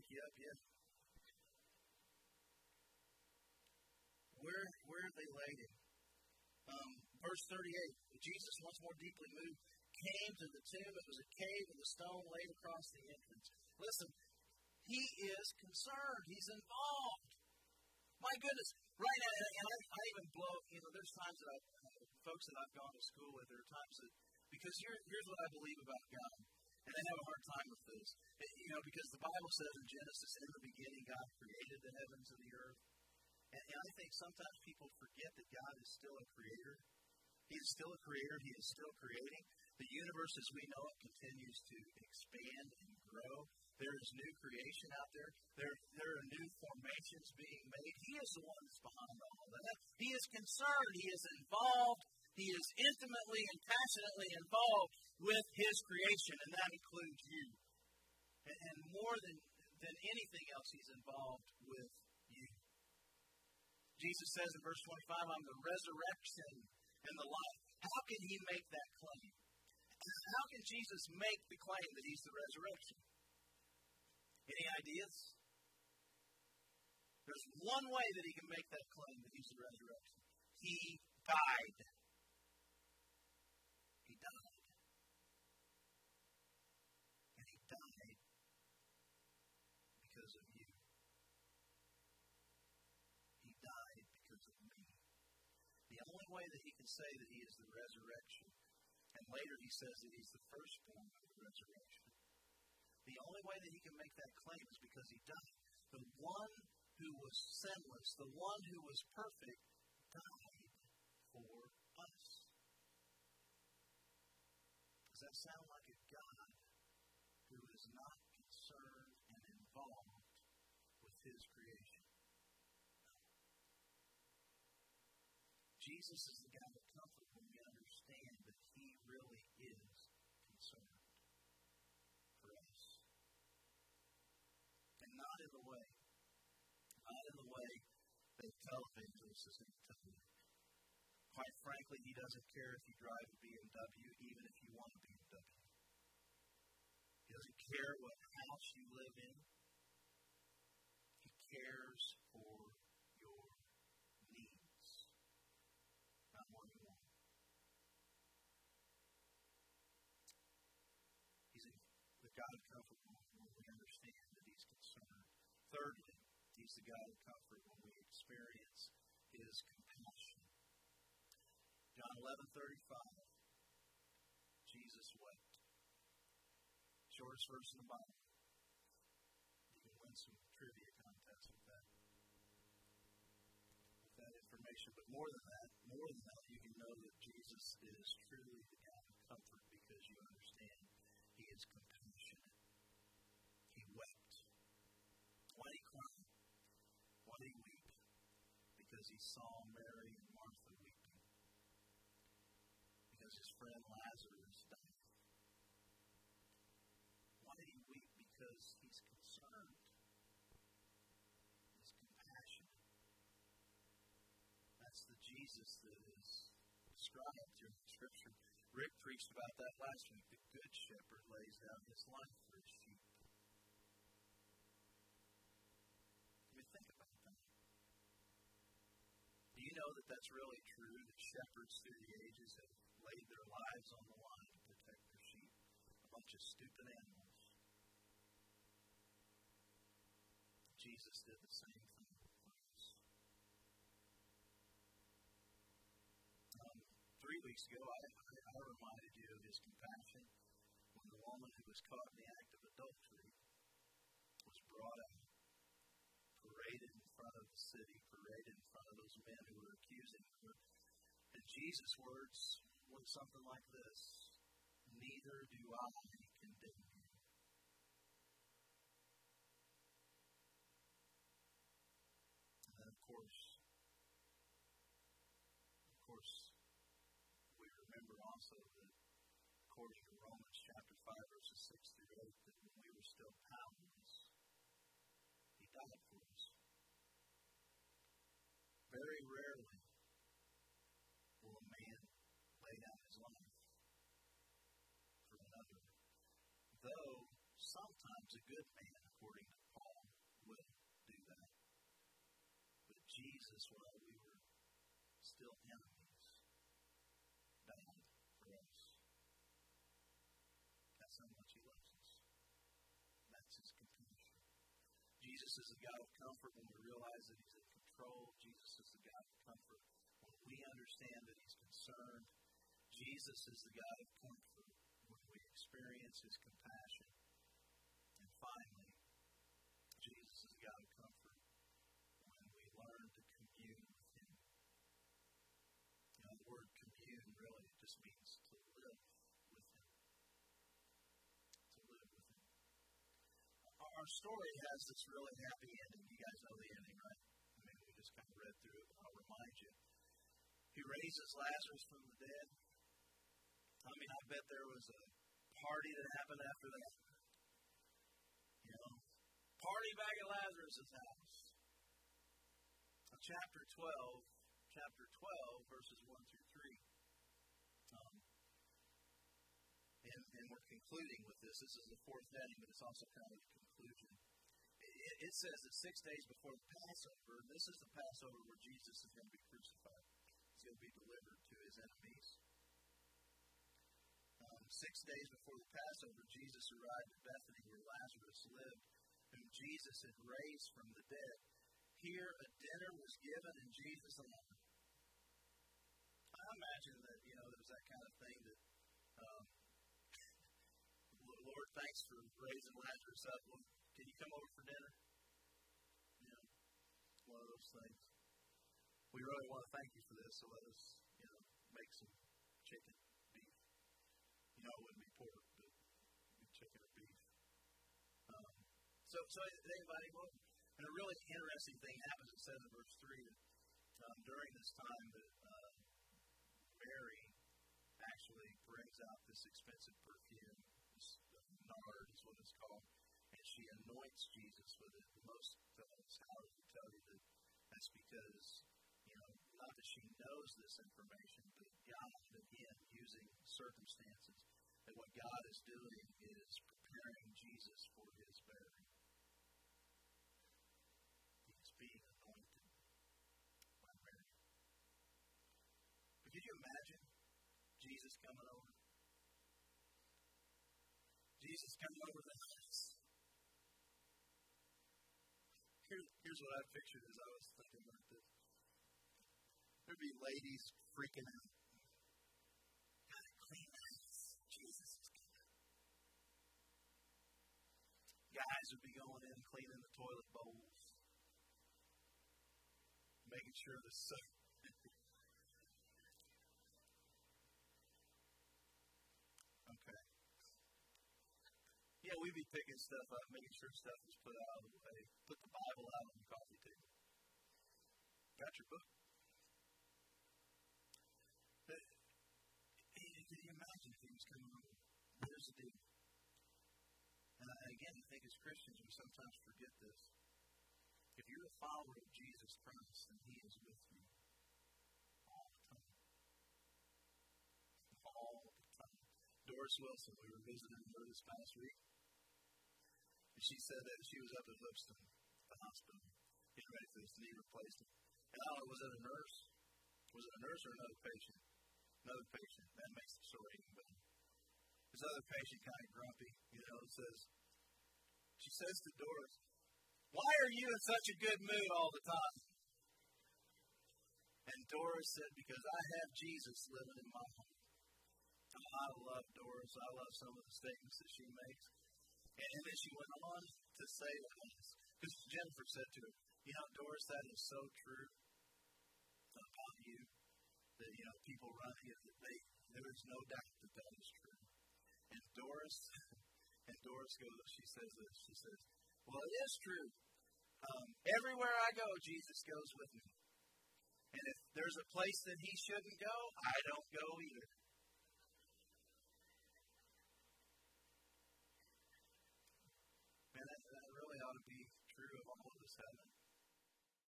wake you up yet? Where, where have they laid? Um, verse 38 Jesus, once more deeply moved, came to the tomb. It was a cave with a stone laid across the entrance. Listen, he is concerned. He's involved. My goodness, right now, and I, I even blow, you know, there's times that I, uh, folks that I've gone to school with, there are times that, because here, here's what I believe about God, and I have a hard time with this. It, you know, because the Bible says in Genesis, in the beginning, God created the heavens and the earth. And, and I think sometimes people forget that God is still a creator. He is still a creator. He is still creating. The universe as we know it continues to expand and grow. There is new creation out there. There, there are new formations being made. He is the one that's behind all of that. He is concerned. He is involved. He is intimately and passionately involved with His creation, and that includes you. And, and more than, than anything else, He's involved with you. Jesus says in verse 25, I'm the resurrection and the life. How can He make that claim? How can Jesus make the claim that He's the resurrection? Any ideas? There's one way that he can make that claim that he's the resurrection. He died. He died. And he died because of you. He died because of me. The only way that he can say that he is the resurrection, and later he says that he's the firstborn of the resurrection the only way that he can make that claim is because he died. The one who was sinless, the one who was perfect, died for us. Does that sound like a God who is not concerned and involved with his creation? No. Jesus is the God of comfort when we understand that he really is concerned for us. And not in the way. Not in the way that televangelists is going to tell you. Quite frankly, he doesn't care if you drive a BMW, even if you want a BMW. He doesn't care what house you live in. He cares 1135, Jesus wept. Shortest verse in the Bible. You can win some trivia contests with that. With that information. But more than that, more than that, you can know that Jesus is truly the God of comfort because you understand He is compassionate. He wept. Why did he cry? Why did he weep? Because he saw Mary Because his friend Lazarus died. Why did he weep? Because he's concerned. He's compassionate. That's the Jesus that is described through the Scripture. Rick preached about that last week. The Good Shepherd lays down his life for his sheep. Do you know that that's really true, that shepherds through the ages have laid their lives on the line to protect their sheep. A bunch of stupid animals. Jesus did the same thing for us. Um, three weeks ago, I, I, I reminded you of his compassion when the woman who was caught in the act of adultery was brought out, paraded in front of the city, paraded in front of those men who were accusing her. And Jesus' words went something like this Neither do I condemn you. And then, of course, of course, we remember also that according to Romans chapter 5, verses 6 through 8, that when we were still powerless, he died for us. Very rarely Sometimes a good man, according to Paul, will do that. But Jesus, while we were still enemies, died for us. That's how much he loves us. That's his compassion. Jesus is the God of comfort when we realize that he's in control. Jesus is the God of comfort when we understand that he's concerned. Jesus is the God of comfort when we experience his compassion story has this really happy ending. You guys know the ending, right? I mean, we just kind of read through it, but I'll remind you. He raises Lazarus from the dead. I mean, I bet there was a party that happened after that. You know, party back at Lazarus' house. Chapter 12, chapter 12, verses 1 through 3. Um, and, and we're concluding with this. This is the fourth heading, but it's also kind of a conclusion. It, it says that six days before the Passover, this is the Passover where Jesus is going to be crucified. He's going to be delivered to his enemies. Um, six days before the Passover, Jesus arrived at Bethany where Lazarus lived, whom Jesus had raised from the dead. Here, a dinner was given in Jesus' honor. I imagine that, you know, there was that kind of thing that, um, Lord, thanks for raising Lazarus up. Well, can you come over for dinner? You know, one of those things. We really want to thank you for this, so let us, you know, make some chicken, beef. You know, it wouldn't be pork, but chicken or beef. Um, so, so anybody, well, and a really interesting thing happens. It says in verse 3 that um, during this time that uh, Mary actually brings out this expensive perfume, called, and she anoints Jesus with it. Most uh, scholars would tell you that that's because, you know, not that she knows this information, but God, again, using circumstances, that what God is doing is preparing Jesus for his burial. He's being anointed by Mary. But could you imagine Jesus coming over? Jesus coming over the house. Here, here's what I pictured as I was thinking about this. There'd be ladies freaking out. Gotta clean house. Jesus is coming. Guys would be going in cleaning the toilet bowls, making sure the soap. We'd be picking stuff up, making sure stuff is put out of the way. Put the Bible out on the coffee table. Got your book. But, can you imagine was coming over? Here's the deal. And I, again, I think as Christians, we sometimes forget this. If you're a follower of Jesus Christ, then He is with you. Doris Wilson, we were visiting her this past week. And she said that she was up at Lipston, the hospital, getting ready for this knee replacement. And I don't know, was it a nurse? Was it a nurse or another patient? Another patient. That makes the story even better. This other patient kind of grumpy, you know, says, she says to Doris, Why are you in such a good mood all the time? And Doris said, Because I have Jesus living in my home. I love Doris. I love some of the statements that she makes. And then she went on to say this. Because Jennifer said to her, You know, Doris, that is so true about you. That, you know, people run, you know, they, there is no doubt that that is true. And Doris, and Doris goes, she says this, she says, Well, it is true. Um, everywhere I go, Jesus goes with me. And if there's a place that he shouldn't go, I don't go either.